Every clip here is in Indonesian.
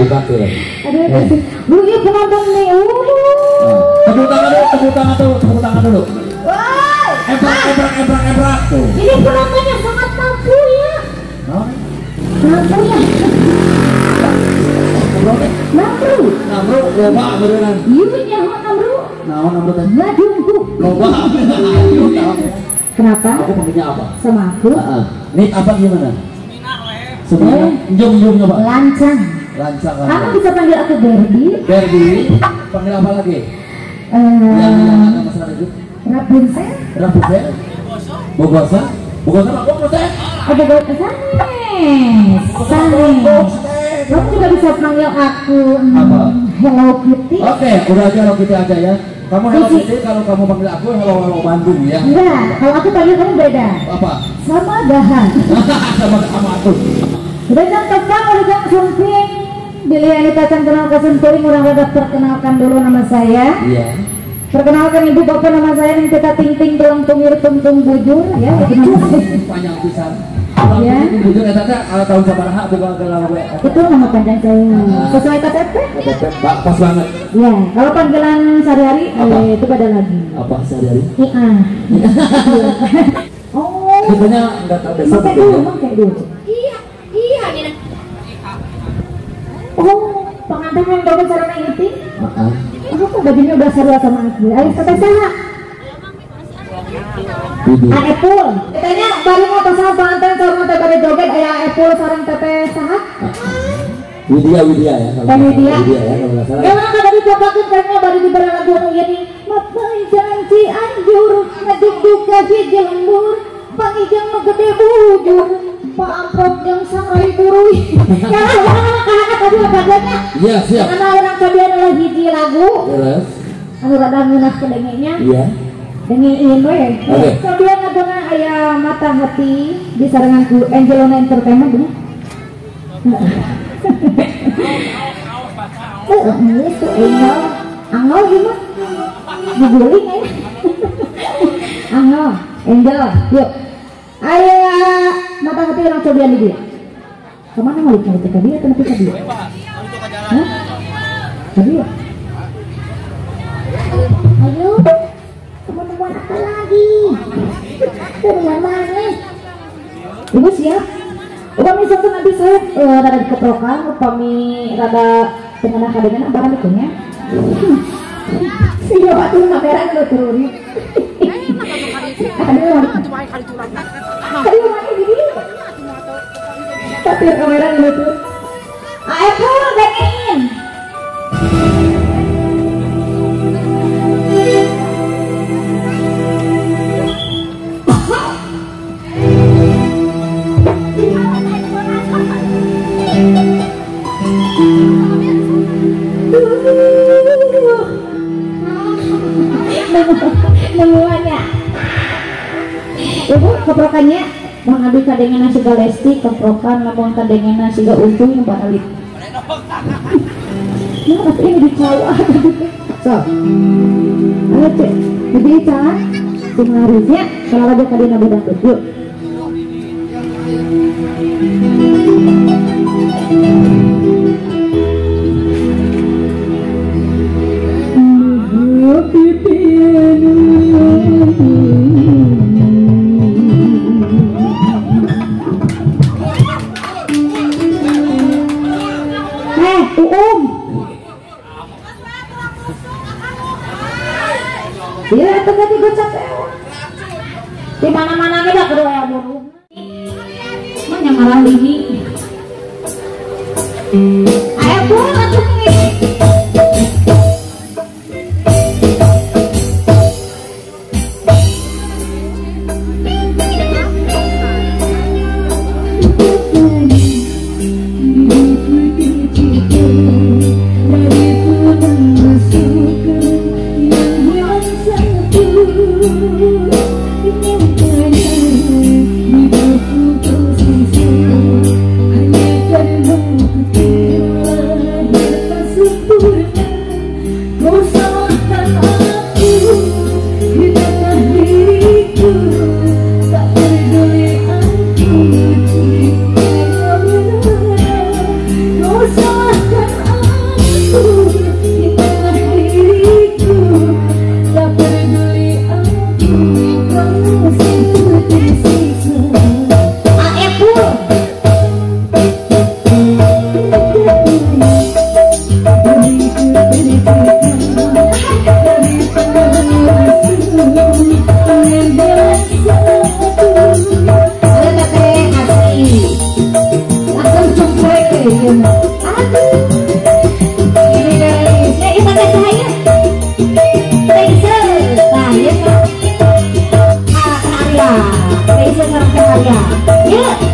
buka tuh Aduh, Eh. kasih. Lu ya penonton nih. Uh. tepuk tangan dulu tepuk tangan dulu tepuk tangan dulu Woi. ebrak ebrak ebrak ebrak tuh Ini penontonnya sangat mampu ya. Nah, Mampunya. Mampu. Namru loba beneran Iya nyaho namru. naon namru teh loba ayo tahu Kenapa? aku pakainya apa Sama aku. Heeh. Nih apa gimana? Sebenarnya jom jom coba. Lancang. Lancang Kamu kan. bisa panggil aku Berdi. Berdi, panggil apa lagi? Yang Eh, yang masalah itu. Rapunzel. Rapunzel. Bogosa. Bogosa apa Bogosa? Ada buat Sanes. Kamu juga bisa panggil aku hmm, Apa? Hello Kitty. Oke, udah aja Hello Kitty aja ya. Kamu Hello Kitty kalau kamu panggil aku Hello Hello Bandung ya. Enggak, kalau aku panggil kamu beda. Apa? Sama Gahan. Sama sama aku. Udah jam tepang, udah jam sumping. Dilihat kita akan kenal ke Sunturing, udah udah perkenalkan dulu nama saya. Iya. Perkenalkan ibu bapak nama saya yang kita ting ting tulang tumir tung tung bujur ya. saya. Panjang pisan. Iya. Ini bujur eta teh tahun sabaraha gelar we. Itu nama panjang saya. Sesuai KTP? Pas banget. Ya, kalau panggilan sehari-hari eh, itu beda lagi. Apa sehari-hari? Iya. oh, Tipenya enggak tahu dulu, pakai dulu. Iya, iya gini. Oh, pengantin yang bagus sarana itu. Aku kok bajunya udah seru sama aku. Ayo saya. Bibi. Ah, Epul. Katanya baru mau pasang pengantin sarung teh bari joget aya Epul sarang teteh saha? Widya Widya ya kalau Widya. Widya ya kalau nggak salah. Ya orang kada dicobakeun kayaknya baru diberi lagu ieu nih. Mapai janji anjur ngaduk ka hiji lembur. Bang Ijang gede bujur. Pak Amprok jeung sangrai burui. Ya tadi baganya. Iya siap. Karena orang kabian adalah hiji lagu. Terus. Anu rada ngeunah ke dengenya. Iya. Dengerin we. Oke. Kabian laguna aya mata hati di sarangan ku Angelona Entertainment bener. Oh, ini tuh Angel, Angel gimana? Diguling ya? Angel, Angel, yuk. Ayo, mata hati orang cobian di dia. Ke mana mau dia? Kenapa ke dia? Hah? Ke dia? Ayo, teman-teman apa lagi? Teman mana? Ibu siap? Upami suatu nanti saya eh, rada dikeprokan, upami rada tengah kadengan barang itu nya. Iya batu kamera lo turun. Aduh, aduh Tapi kamera tuh. Ayo dengerin. Nemuannya. Ibu keprokannya mengadu kadengan nasi galesti keprokan namun kadengan nasi ga untung yang balik. Nah, tapi ini dicawah. So, ayo cek, jadi cah, si ngarisnya kalau aja kali nabi dangdut yuk. Ayo sarang teh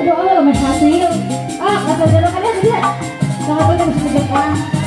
Aduh, oh, mas hasil. Ah, kata jodoh kalian dia. Kalau boleh mesti dijepang.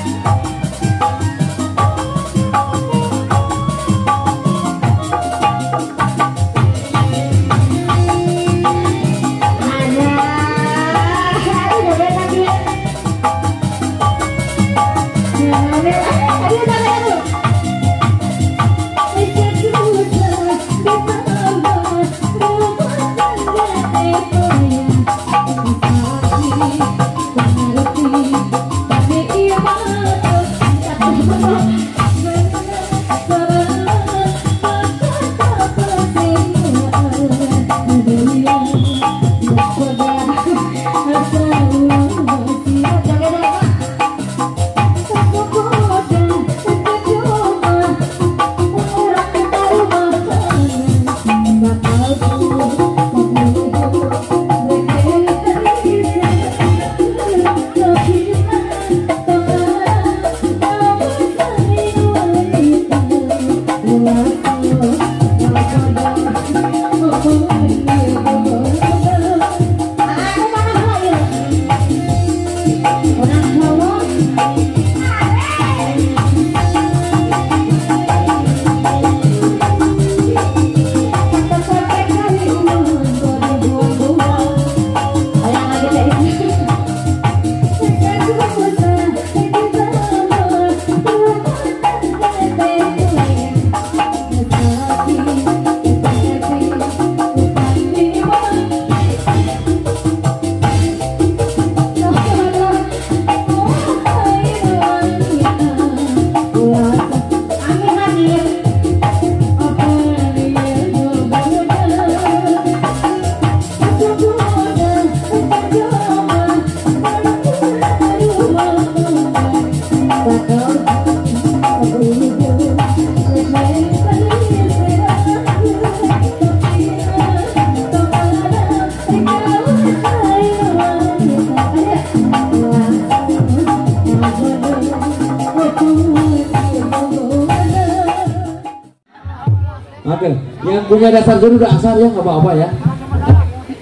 Oke, yang punya dasar dulu udah asal ya nggak apa-apa ya.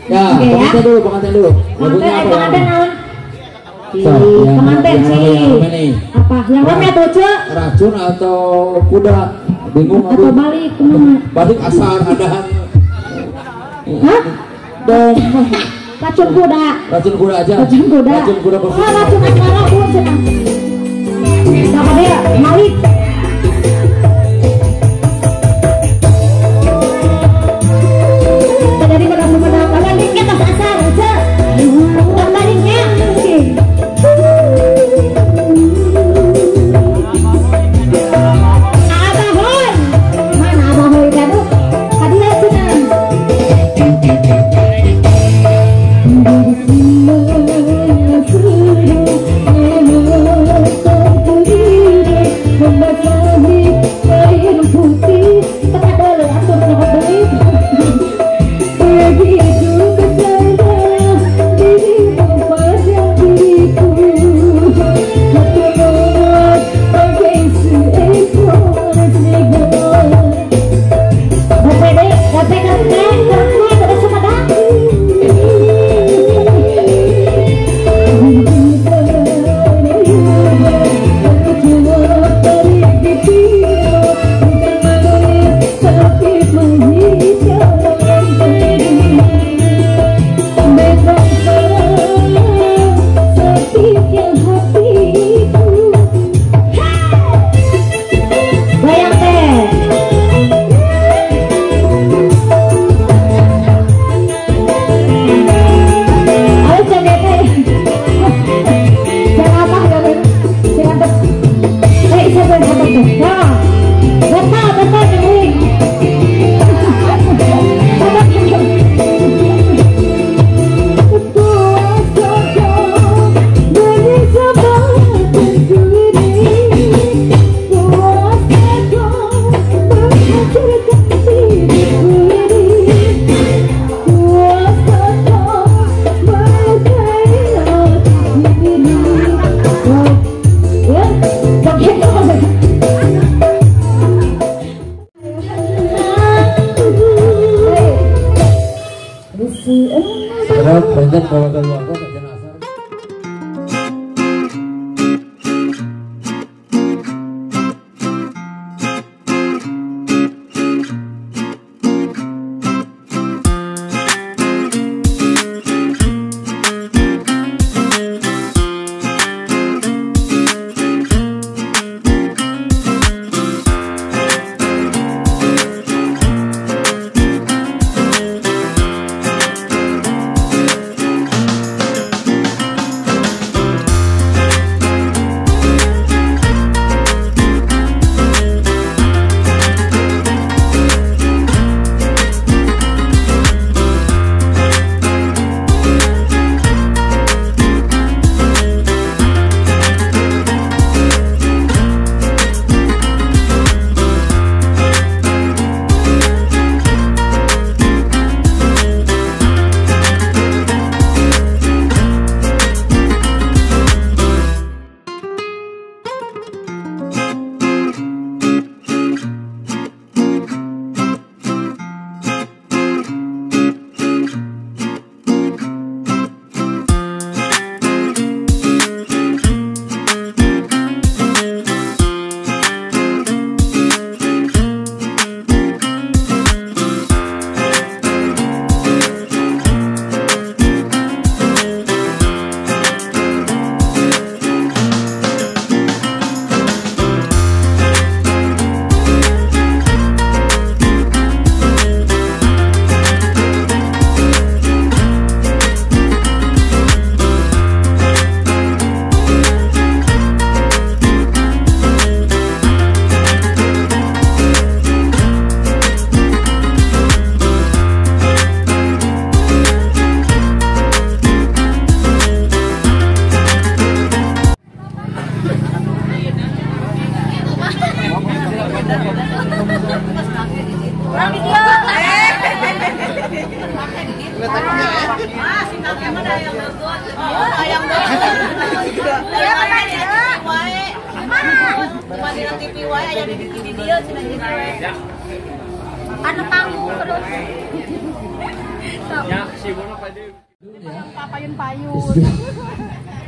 Ya, Oke, ya. pengantin dulu, pengantin dulu. Pengantin, apa pengantin ya? naon? So, yang- pengantin sih. apa? Yang rame atau cek? Racun atau kuda? Bingung Atau balik ke mana? Balik asal ada. Hah? Dong, Racun kuda. racun kuda aja. Racun kuda. Racun kuda Oh, racun asmara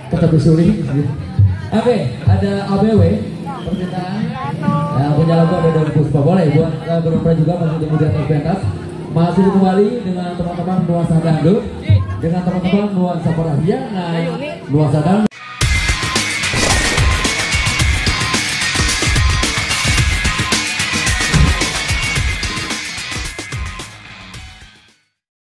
Kata Besuri. Oke, ada ABW permintaan. Yang punya lagu ada dari Puspa. Boleh buat uh, berperan juga masih di Muda Terpentas. Masih kembali dengan teman-teman nuansa dangdut. Dengan teman-teman nuansa Parahiangan, nuansa dangdut.